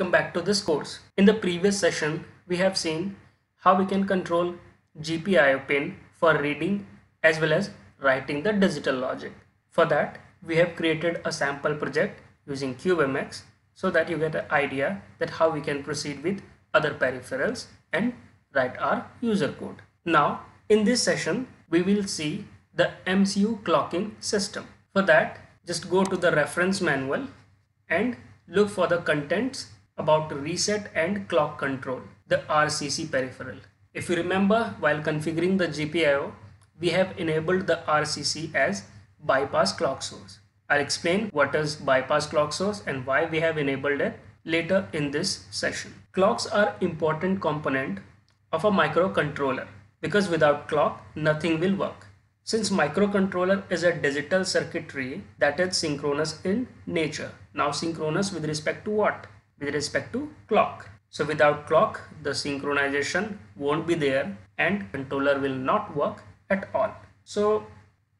Welcome back to this course. In the previous session, we have seen how we can control GPIO pin for reading as well as writing the digital logic. For that, we have created a sample project using CubeMX so that you get an idea that how we can proceed with other peripherals and write our user code. Now, in this session, we will see the MCU clocking system. For that, just go to the reference manual and look for the contents about reset and clock control, the RCC peripheral. If you remember, while configuring the GPIO, we have enabled the RCC as bypass clock source. I'll explain what is bypass clock source and why we have enabled it later in this session. Clocks are important component of a microcontroller because without clock nothing will work. Since microcontroller is a digital circuitry that is synchronous in nature. Now synchronous with respect to what? With respect to clock. So without clock the synchronization won't be there and controller will not work at all. So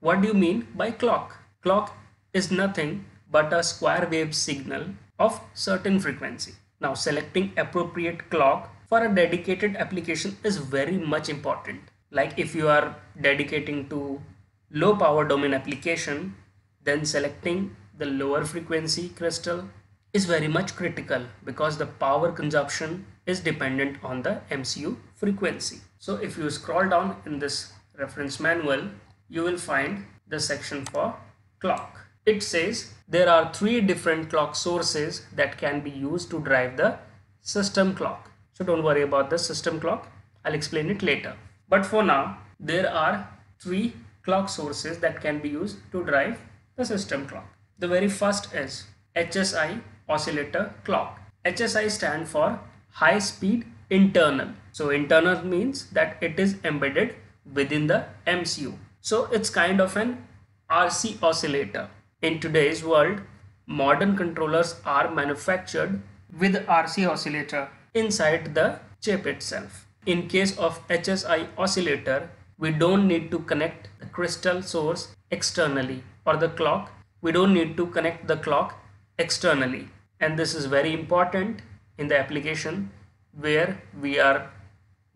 what do you mean by clock? Clock is nothing but a square wave signal of certain frequency. Now selecting appropriate clock for a dedicated application is very much important. Like if you are dedicating to low power domain application, then selecting the lower frequency crystal is very much critical because the power consumption is dependent on the MCU frequency. So if you scroll down in this reference manual, you will find the section for clock. It says there are three different clock sources that can be used to drive the system clock. So don't worry about the system clock. I'll explain it later. But for now, there are three clock sources that can be used to drive the system clock. The very first is HSI oscillator clock. HSI stand for high speed internal. So internal means that it is embedded within the MCU. So it's kind of an RC oscillator. In today's world, modern controllers are manufactured with RC oscillator inside the chip itself. In case of HSI oscillator, we don't need to connect the crystal source externally or the clock. We don't need to connect the clock externally. And this is very important in the application where we are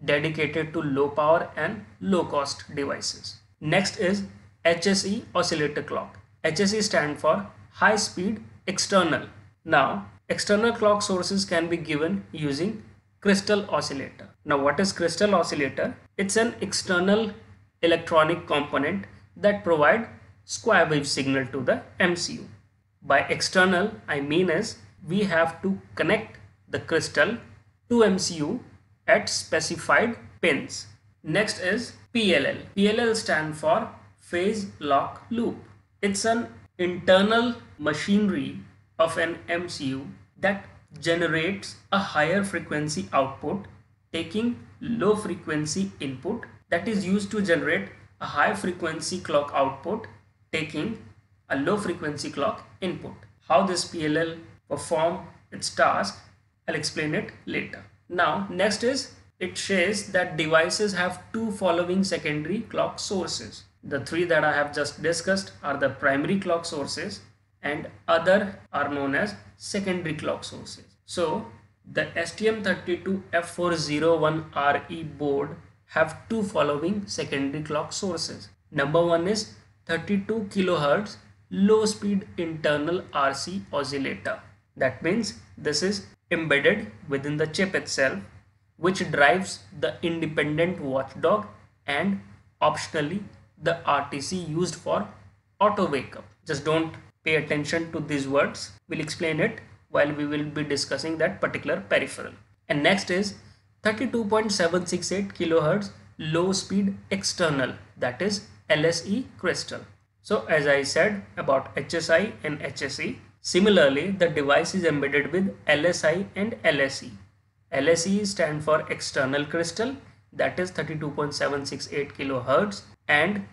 dedicated to low power and low cost devices. Next is HSE oscillator clock. HSE stand for high speed external. Now External clock sources can be given using crystal oscillator. Now what is crystal oscillator? It's an external electronic component that provide square wave signal to the MCU. By external I mean is we have to connect the crystal to MCU at specified pins. Next is PLL. PLL stand for phase lock loop. It's an internal machinery of an MCU that generates a higher frequency output taking low frequency input that is used to generate a high frequency clock output taking a low frequency clock input. How this PLL perform its task, I'll explain it later. Now next is it says that devices have two following secondary clock sources. The three that I have just discussed are the primary clock sources and other are known as secondary clock sources. So the STM32F401RE board have two following secondary clock sources. Number one is 32 kilohertz low speed internal RC oscillator. That means this is embedded within the chip itself which drives the independent watchdog and optionally the RTC used for auto wake up. Just don't pay attention to these words. We'll explain it while we will be discussing that particular peripheral. And next is 32.768 kilohertz low speed external that is LSE crystal. So as I said about HSI and HSE, similarly the device is embedded with LSI and LSE. LSE stand for external crystal that is 32.768 kilohertz and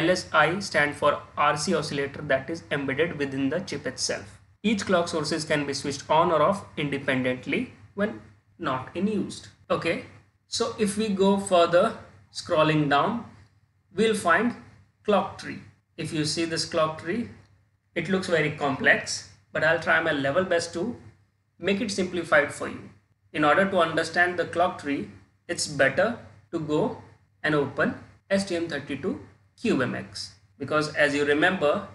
LSI stand for RC oscillator that is embedded within the chip itself. Each clock sources can be switched on or off independently when not in used. Okay, so if we go further scrolling down, we'll find clock tree. if you see this clock tree, it looks very complex, but I'll try my level best to make it simplified for you. In order to understand the clock tree, it's better to go and open STM32 CubeMX because as you remember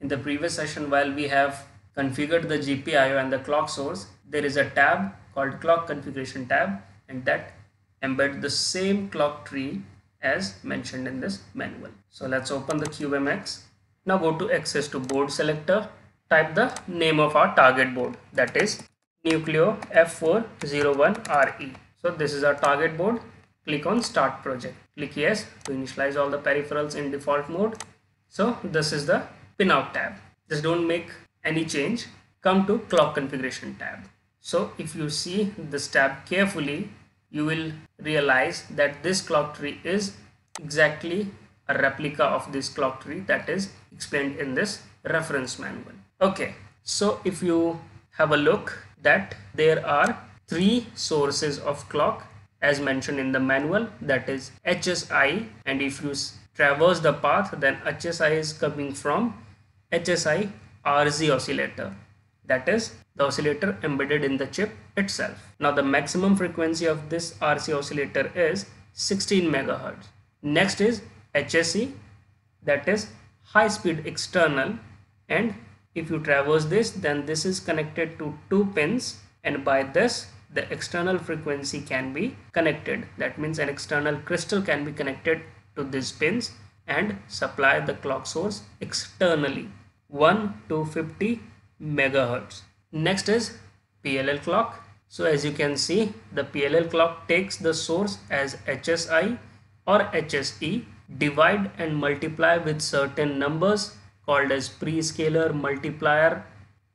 in the previous session while we have configured the GPIO and the clock source, there is a tab called clock configuration tab and that embeds the same clock tree as mentioned in this manual. So let's open the CubeMX. Now go to access to board selector. Type the name of our target board that is Nucleo F401RE. So this is our target board. Click on start project. Click yes to initialize all the peripherals in default mode. So this is the pinout tab. Just don't make any change. Come to clock configuration tab. So if you see this tab carefully, you will realize that this clock tree is exactly a replica of this clock tree that is explained in this reference manual. Okay, so if you have a look that there are three sources of clock as mentioned in the manual that is HSI and if you traverse the path then HSI is coming from HSI RC oscillator that is the oscillator embedded in the chip itself. Now the maximum frequency of this RC oscillator is 16 megahertz. Next is HSE that is high speed external and if you traverse this then this is connected to two pins and by this the external frequency can be connected. That means an external crystal can be connected to these pins and supply the clock source externally. 1 to 50 megahertz. Next is PLL clock. So as you can see, the PLL clock takes the source as HSI or HSE, divide and multiply with certain numbers called as prescaler multiplier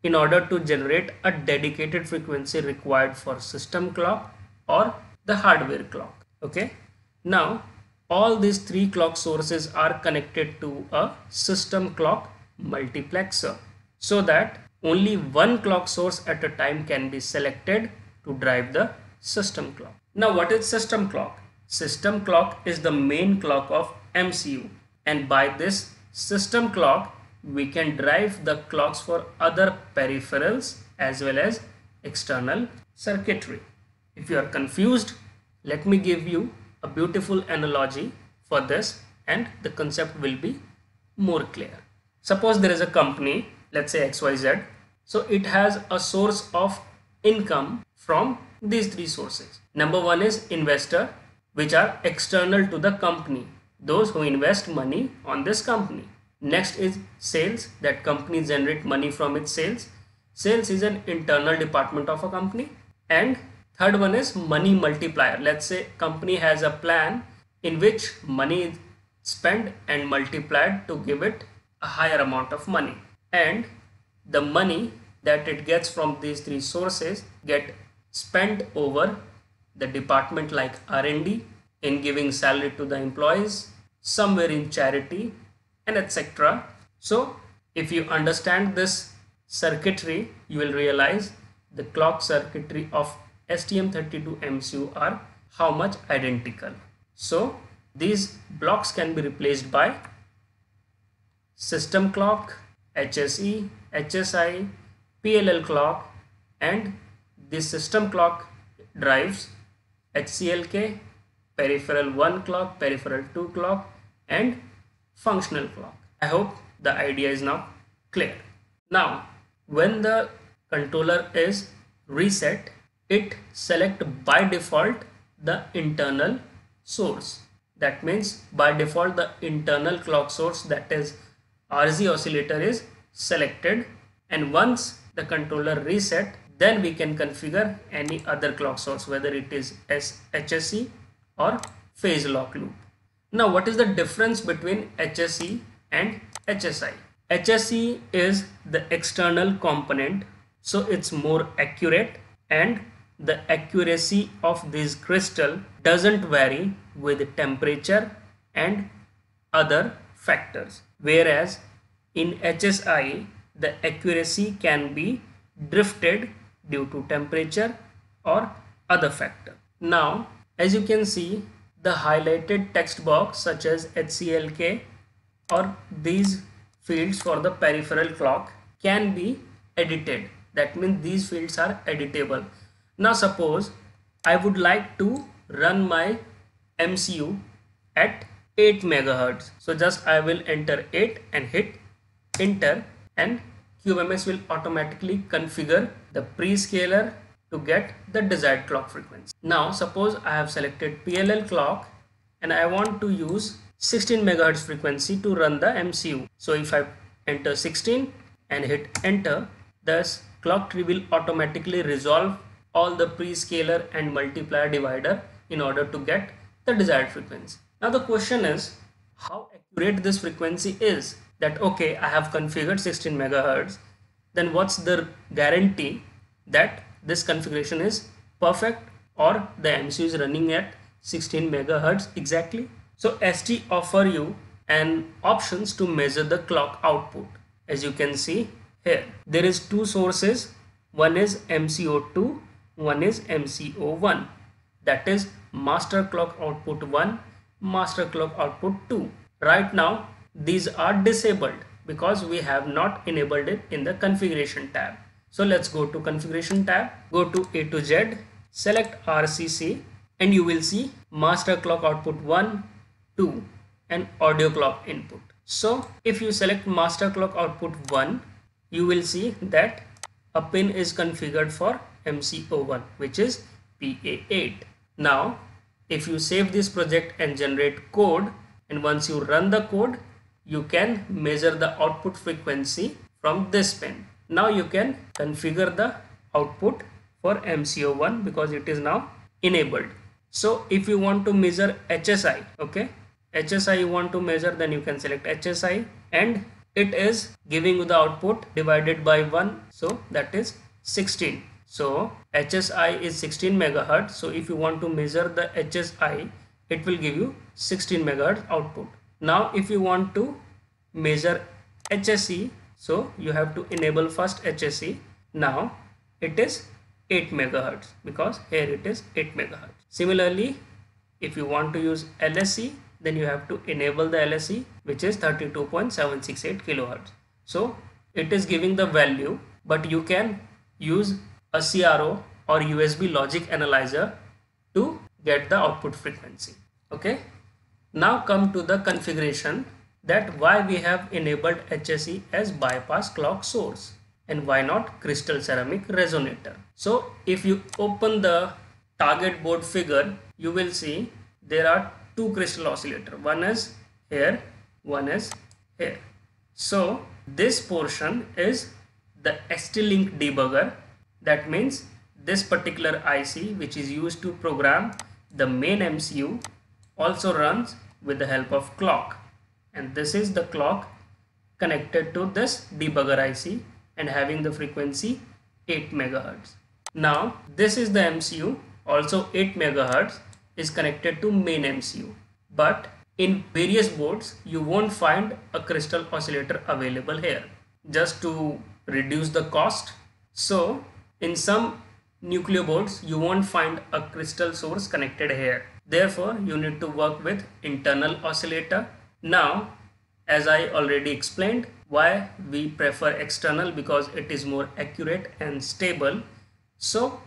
in order to generate a dedicated frequency required for system clock or the hardware clock. Okay. Now, all these three clock sources are connected to a system clock multiplexer so that only one clock source at a time can be selected to drive the system clock. Now what is system clock? System clock is the main clock of MCU and by this system clock we can drive the clocks for other peripherals as well as external circuitry. If you are confused, let me give you a beautiful analogy for this and the concept will be more clear. Suppose there is a company, let's say XYZ, so it has a source of income from these three sources. Number one is investor, which are external to the company, those who invest money on this company. Next is sales, that company generate money from its sales. Sales is an internal department of a company. And third one is money multiplier. Let's say company has a plan in which money is spent and multiplied to give it a higher amount of money. And the money that it gets from these three sources get spent over the department like R&D in giving salary to the employees, somewhere in charity and etc. So if you understand this circuitry, you will realize the clock circuitry of STM32 MCU are how much identical. So these blocks can be replaced by system clock, HSE, HSI, PLL clock and this system clock drives HCLK, peripheral 1 clock, peripheral 2 clock and functional clock. I hope the idea is now clear. Now when the controller is reset, it select by default the internal source. That means by default the internal clock source that is RC oscillator is selected and once the controller reset then we can configure any other clock source whether it is HSE or phase lock loop. Now what is the difference between HSE and HSI? HSE is the external component so it's more accurate and the accuracy of this crystal doesn't vary with temperature and other factors whereas in HSI, the accuracy can be drifted due to temperature or other factor. Now, as you can see, the highlighted text box such as HCLK or these fields for the peripheral clock can be edited. That means these fields are editable. Now suppose I would like to run my MCU at 8 megahertz. So just I will enter 8 and hit enter and CubeMX will automatically configure the prescaler to get the desired clock frequency. Now suppose I have selected PLL clock and I want to use 16 megahertz frequency to run the MCU. So if I enter 16 and hit enter, thus clock tree will automatically resolve all the prescaler and multiplier divider in order to get the desired frequency. Now the question is how accurate this frequency is that okay I have configured 16 megahertz then what's the guarantee that this configuration is perfect or the MCU is running at 16 megahertz exactly. So ST offer you an options to measure the clock output as you can see here. There is two sources. One is MCO2 one is MCO1 that is master clock output 1 master clock output 2 right now these are disabled because we have not enabled it in the configuration tab. So let's go to configuration tab, go to A to Z, select RCC and you will see master clock output 1, 2 and audio clock input. So if you select master clock output 1, you will see that a pin is configured for MCO1 which is PA8. Now if you save this project and generate code and once you run the code you can measure the output frequency from this pin. Now you can configure the output for MCO1 because it is now enabled. So if you want to measure HSI, okay, HSI you want to measure then you can select HSI and it is giving you the output divided by 1 so that is 16 so HSI is 16 megahertz. So if you want to measure the HSI it will give you 16 megahertz output. Now if you want to measure HSE so you have to enable first HSE now it is 8 megahertz because here it is 8 megahertz. Similarly if you want to use LSE then you have to enable the LSE which is 32.768 kilohertz. So it is giving the value but you can use a CRO or USB logic analyzer to get the output frequency. Okay? Now come to the configuration that why we have enabled HSE as bypass clock source and why not crystal ceramic resonator. So if you open the target board figure, you will see there are two crystal oscillator. One is here, one is here. So this portion is the ST-Link debugger. That means this particular IC which is used to program the main MCU also runs with the help of clock and this is the clock connected to this debugger IC and having the frequency 8 megahertz. Now this is the MCU also 8 megahertz is connected to main MCU but in various boards you won't find a crystal oscillator available here just to reduce the cost. So in some Nucleo boards you won't find a crystal source connected here Therefore, you need to work with internal oscillator. Now, as I already explained, why we prefer external because it is more accurate and stable. So,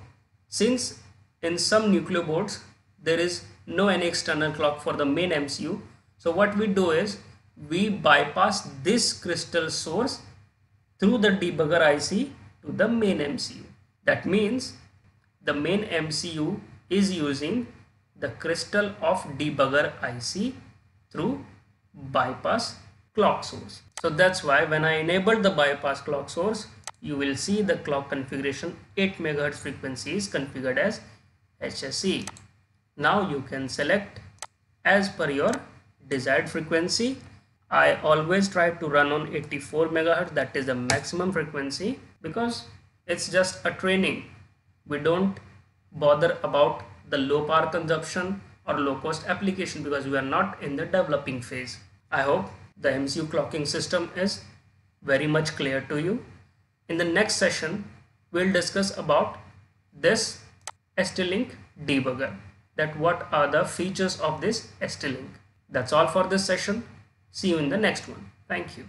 since in some Nucleo boards, there is no any external clock for the main MCU. So what we do is we bypass this crystal source through the debugger IC to the main MCU. That means the main MCU is using the crystal of debugger IC through bypass clock source. So that's why when I enable the bypass clock source, you will see the clock configuration 8 MHz frequency is configured as HSE. Now you can select as per your desired frequency. I always try to run on 84 MHz that is the maximum frequency because it's just a training. We don't bother about the low power consumption or low cost application because we are not in the developing phase. I hope the MCU clocking system is very much clear to you. In the next session, we'll discuss about this ST-Link debugger that what are the features of this ST-Link. That's all for this session. See you in the next one. Thank you.